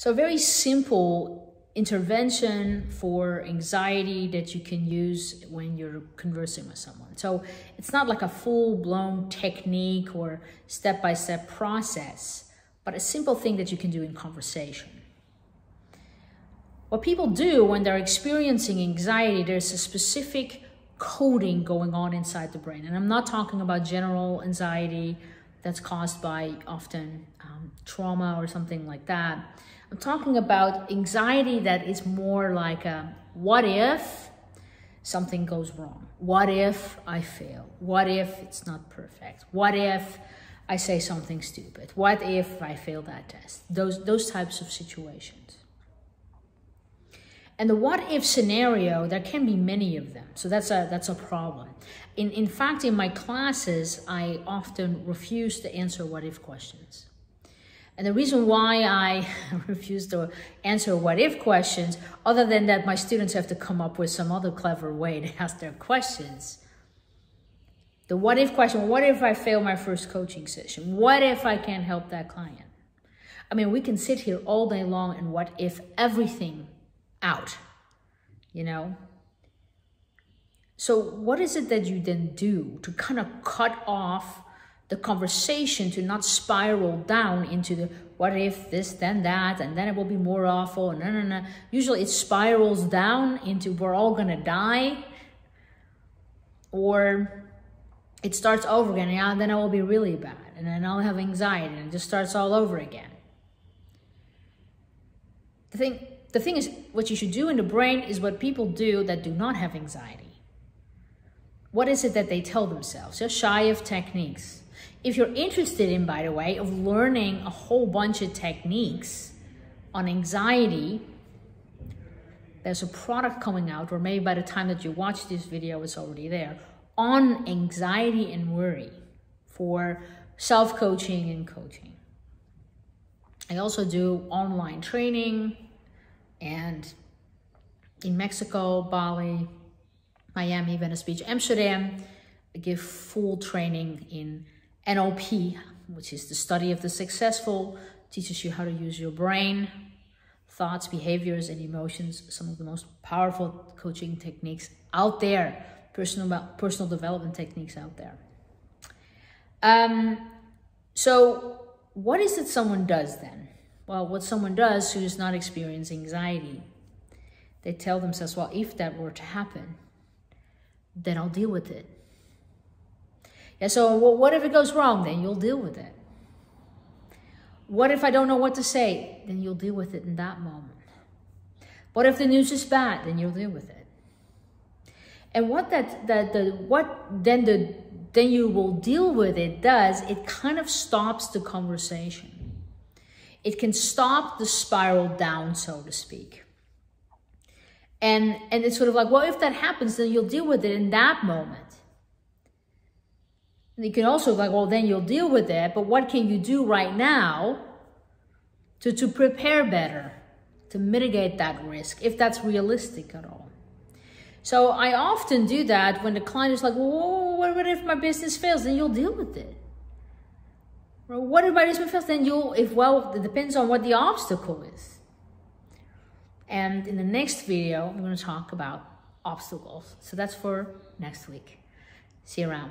So, a very simple intervention for anxiety that you can use when you're conversing with someone. So, it's not like a full blown technique or step by step process, but a simple thing that you can do in conversation. What people do when they're experiencing anxiety, there's a specific coding going on inside the brain. And I'm not talking about general anxiety that's caused by often um, trauma or something like that. I'm talking about anxiety that is more like a what if something goes wrong? What if I fail? What if it's not perfect? What if I say something stupid? What if I fail that test? Those, those types of situations. And the what if scenario, there can be many of them. So that's a, that's a problem. In, in fact, in my classes, I often refuse to answer what if questions. And the reason why I refuse to answer what if questions, other than that my students have to come up with some other clever way to ask their questions. The what if question, what if I fail my first coaching session? What if I can't help that client? I mean, we can sit here all day long and what if everything out, you know? So, what is it that you then do to kind of cut off the conversation to not spiral down into the what if this, then that, and then it will be more awful, and no, no, no. Usually it spirals down into we're all gonna die, or it starts over again, yeah, then it will be really bad, and then I'll have anxiety, and it just starts all over again. The thing the thing is, what you should do in the brain is what people do that do not have anxiety. What is it that they tell themselves? They're shy of techniques. If you're interested in, by the way, of learning a whole bunch of techniques on anxiety, there's a product coming out, or maybe by the time that you watch this video, it's already there, on anxiety and worry for self-coaching and coaching. I also do online training, and in Mexico, Bali, Miami, Venice Beach, Amsterdam, I give full training in NLP, which is the study of the successful, teaches you how to use your brain, thoughts, behaviors, and emotions, some of the most powerful coaching techniques out there, personal, personal development techniques out there. Um, so what is it someone does then? Well, what someone does who does not experience anxiety, they tell themselves, well, if that were to happen, then I'll deal with it. Yeah, so what if it goes wrong? Then you'll deal with it. What if I don't know what to say? Then you'll deal with it in that moment. What if the news is bad? Then you'll deal with it. And what that, that the what then the then you will deal with it does, it kind of stops the conversation it can stop the spiral down, so to speak. And, and it's sort of like, well, if that happens, then you'll deal with it in that moment. And you can also like, well, then you'll deal with it, but what can you do right now to, to prepare better, to mitigate that risk, if that's realistic at all? So I often do that when the client is like, well, what if my business fails? Then you'll deal with it. Well, what about if fails? Then you'll, if well, it depends on what the obstacle is. And in the next video, I'm going to talk about obstacles. So that's for next week. See you around.